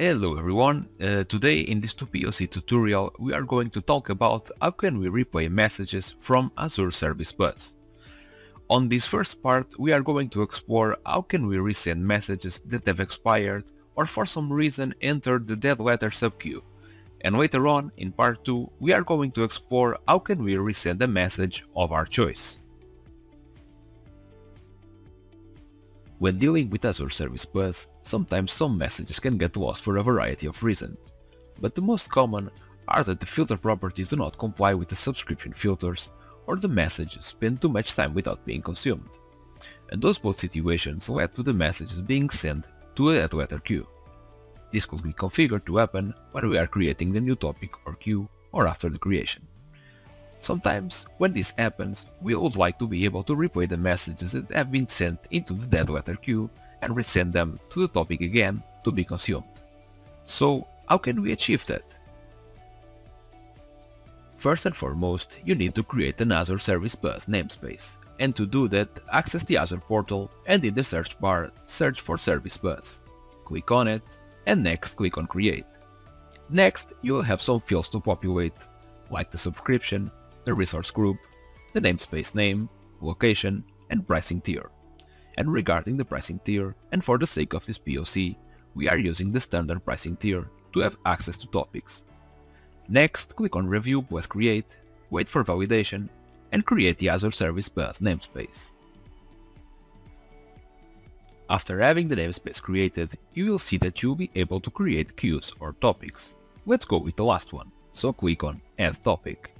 Hello everyone, uh, today in this 2POC tutorial we are going to talk about how can we replay messages from Azure Service Bus. On this first part we are going to explore how can we resend messages that have expired or for some reason entered the dead letter subqueue. And later on, in part 2, we are going to explore how can we resend a message of our choice. When dealing with Azure Service Bus, sometimes some messages can get lost for a variety of reasons, but the most common are that the filter properties do not comply with the subscription filters or the messages spend too much time without being consumed. And those both situations led to the messages being sent to a letter queue. This could be configured to happen when we are creating the new topic or queue or after the creation. Sometimes, when this happens, we would like to be able to replay the messages that have been sent into the dead letter queue and resend them to the topic again to be consumed. So, how can we achieve that? First and foremost, you need to create an Azure Service Bus namespace, and to do that, access the Azure portal and in the search bar, search for Service Bus. Click on it, and next click on Create. Next, you will have some fields to populate, like the subscription, the resource group, the namespace name, location, and pricing tier. And regarding the pricing tier, and for the sake of this POC, we are using the standard pricing tier to have access to topics. Next, click on Review plus Create, wait for validation, and create the Azure Service Bus namespace. After having the namespace created, you will see that you'll be able to create queues or topics. Let's go with the last one, so click on Add Topic.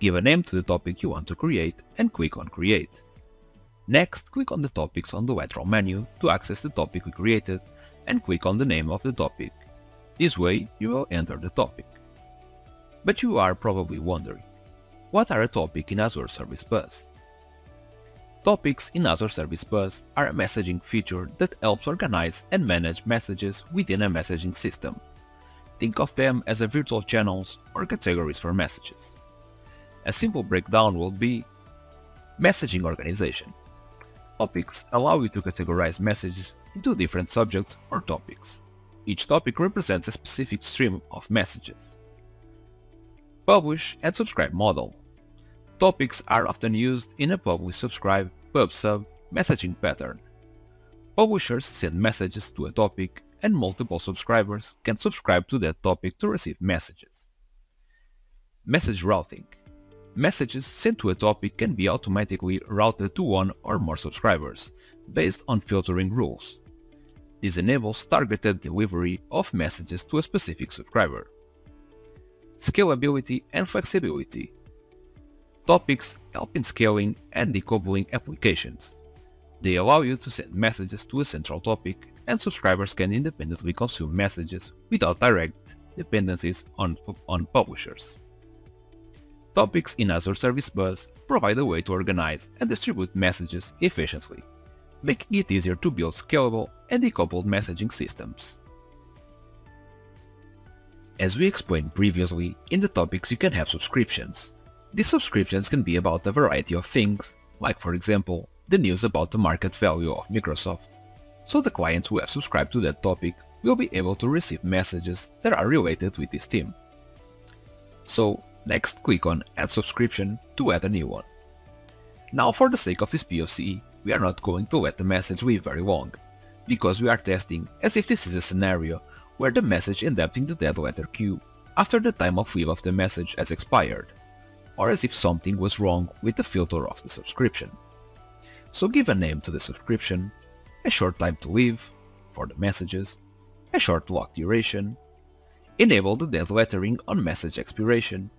Give a name to the topic you want to create and click on Create. Next, click on the topics on the lateral menu to access the topic we created and click on the name of the topic. This way, you will enter the topic. But you are probably wondering, what are a topic in Azure Service Bus? Topics in Azure Service Bus are a messaging feature that helps organize and manage messages within a messaging system. Think of them as a virtual channels or categories for messages. A simple breakdown will be Messaging organization. Topics allow you to categorize messages into different subjects or topics. Each topic represents a specific stream of messages. Publish and subscribe model. Topics are often used in a publish-subscribe, pub-sub messaging pattern. Publishers send messages to a topic and multiple subscribers can subscribe to that topic to receive messages. Message routing. Messages sent to a topic can be automatically routed to one or more subscribers, based on filtering rules. This enables targeted delivery of messages to a specific subscriber. Scalability and flexibility. Topics help in scaling and decoupling applications. They allow you to send messages to a central topic and subscribers can independently consume messages without direct dependencies on, on publishers. Topics in Azure Service Bus provide a way to organize and distribute messages efficiently, making it easier to build scalable and decoupled messaging systems. As we explained previously, in the topics you can have subscriptions. These subscriptions can be about a variety of things, like for example, the news about the market value of Microsoft. So the clients who have subscribed to that topic will be able to receive messages that are related with this theme. So Next, click on Add Subscription to add a new one. Now for the sake of this POC, we are not going to let the message live very long, because we are testing as if this is a scenario where the message ends up in the dead letter queue after the time of live of the message has expired, or as if something was wrong with the filter of the subscription. So give a name to the subscription, a short time to live for the messages, a short lock duration, enable the dead lettering on message expiration,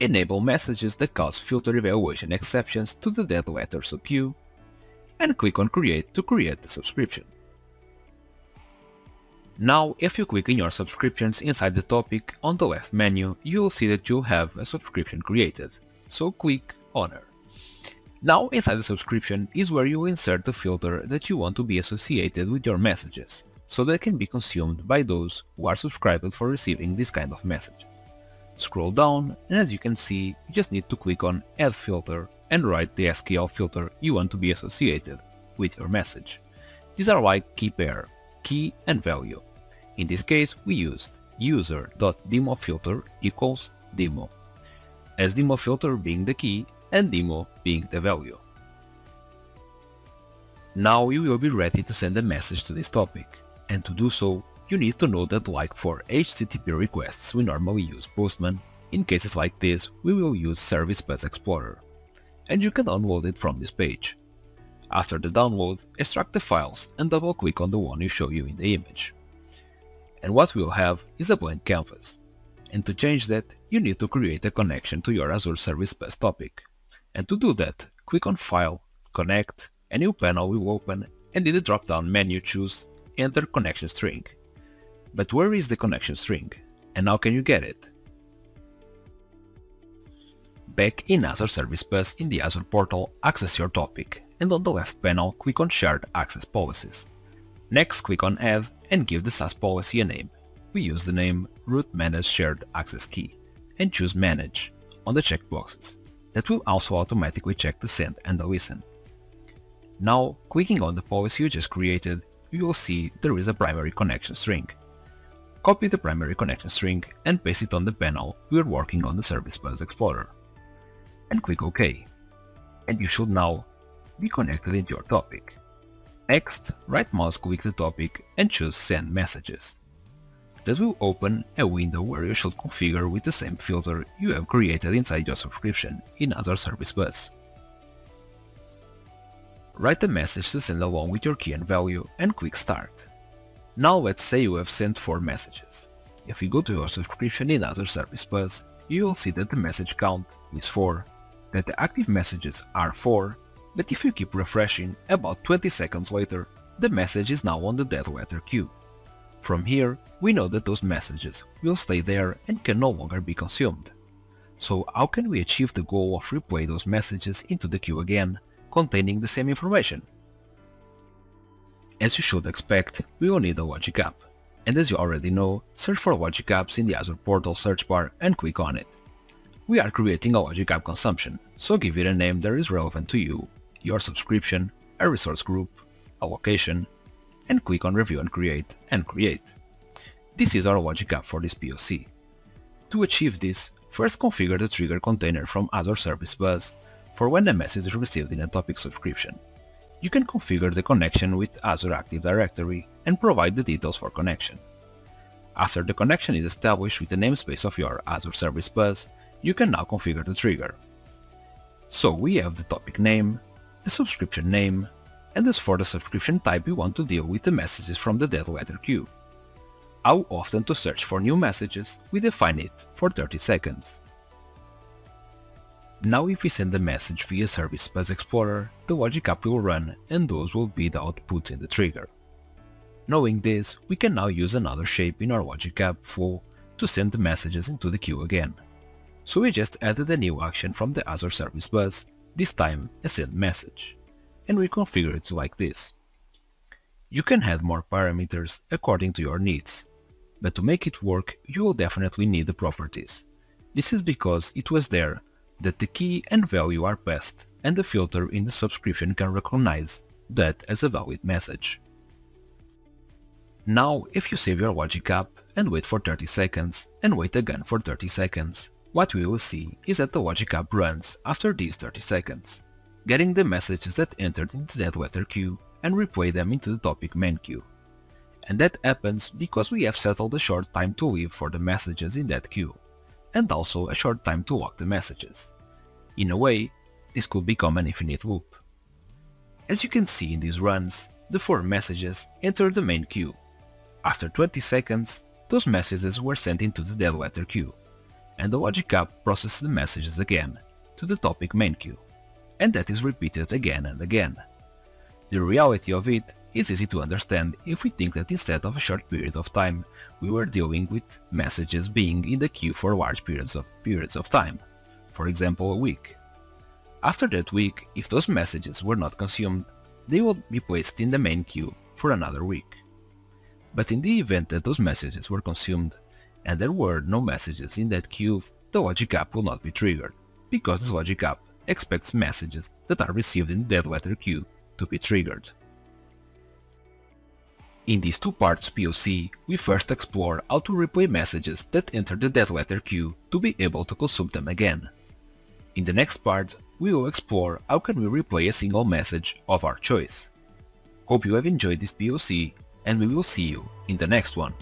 enable messages that cause filter evaluation exceptions to the dead letter subqueue, and click on Create to create the subscription. Now, if you click in your subscriptions inside the topic on the left menu, you will see that you have a subscription created, so click on Honor. Now, inside the subscription is where you insert the filter that you want to be associated with your messages, so they can be consumed by those who are subscribed for receiving this kind of messages. Scroll down and as you can see, you just need to click on Add Filter and write the SQL filter you want to be associated with your message. These are like key pair, key and value. In this case, we used user.demofilter equals demo, as demo filter being the key and demo being the value. Now you will be ready to send a message to this topic, and to do so, you need to know that like for HTTP requests we normally use Postman, in cases like this we will use Service Bus Explorer, and you can download it from this page. After the download, extract the files and double click on the one you show you in the image. And what we'll have is a blank canvas. And to change that, you need to create a connection to your Azure Service Bus topic. And to do that, click on File, Connect, a new panel will open and in the drop-down menu choose Enter Connection String. But where is the connection string? And how can you get it? Back in Azure Service Bus in the Azure portal, access your topic, and on the left panel click on Shared Access Policies. Next click on Add and give the SAS policy a name. We use the name Root Manage Shared Access Key and choose Manage on the checkboxes. That will also automatically check the send and the listen. Now, clicking on the policy you just created, you will see there is a primary connection string. Copy the primary connection string and paste it on the panel we are working on the Service Bus Explorer. And click OK. And you should now be connected into your topic. Next, right mouse click the topic and choose Send Messages. This will open a window where you should configure with the same filter you have created inside your subscription in Azure Service Bus. Write the message to send along with your key and value and click Start. Now let's say you have sent 4 messages. If you go to your subscription in Azure Service Bus, you will see that the message count is 4, that the active messages are 4, but if you keep refreshing, about 20 seconds later, the message is now on the dead letter queue. From here, we know that those messages will stay there and can no longer be consumed. So how can we achieve the goal of replay those messages into the queue again containing the same information. As you should expect, we will need a logic app, and as you already know, search for logic apps in the Azure portal search bar and click on it. We are creating a logic app consumption, so give it a name that is relevant to you, your subscription, a resource group, a location, and click on Review and Create and create. This is our logic app for this POC. To achieve this, first configure the trigger container from Azure Service Bus for when the message is received in a topic subscription. You can configure the connection with Azure Active Directory and provide the details for connection. After the connection is established with the namespace of your Azure Service Bus, you can now configure the trigger. So we have the topic name, the subscription name, and as for the subscription type we want to deal with the messages from the dead letter queue. How often to search for new messages, we define it for 30 seconds. Now if we send a message via Service Bus Explorer, the logic app will run and those will be the outputs in the trigger. Knowing this, we can now use another shape in our logic app flow to send the messages into the queue again. So we just added a new action from the Azure Service Bus, this time a send message, and we configure it like this. You can add more parameters according to your needs, but to make it work you will definitely need the properties. This is because it was there that the key and value are passed and the filter in the subscription can recognize that as a valid message. Now if you save your logic app and wait for 30 seconds and wait again for 30 seconds, what we will see is that the logic app runs after these 30 seconds, getting the messages that entered into dead letter queue and replay them into the topic main queue. And that happens because we have settled a short time to live for the messages in that queue and also a short time to lock the messages. In a way, this could become an infinite loop. As you can see in these runs, the four messages enter the main queue. After 20 seconds, those messages were sent into the dead letter queue, and the logic app processes the messages again to the topic main queue, and that is repeated again and again. The reality of it is easy to understand if we think that instead of a short period of time, we were dealing with messages being in the queue for large periods of, periods of time, for example a week. After that week, if those messages were not consumed, they would be placed in the main queue for another week. But in the event that those messages were consumed, and there were no messages in that queue, the logic app will not be triggered, because this logic app expects messages that are received in the dead letter queue to be triggered. In these two parts POC, we first explore how to replay messages that enter the dead letter queue to be able to consume them again. In the next part, we will explore how can we replay a single message of our choice. Hope you have enjoyed this POC and we will see you in the next one.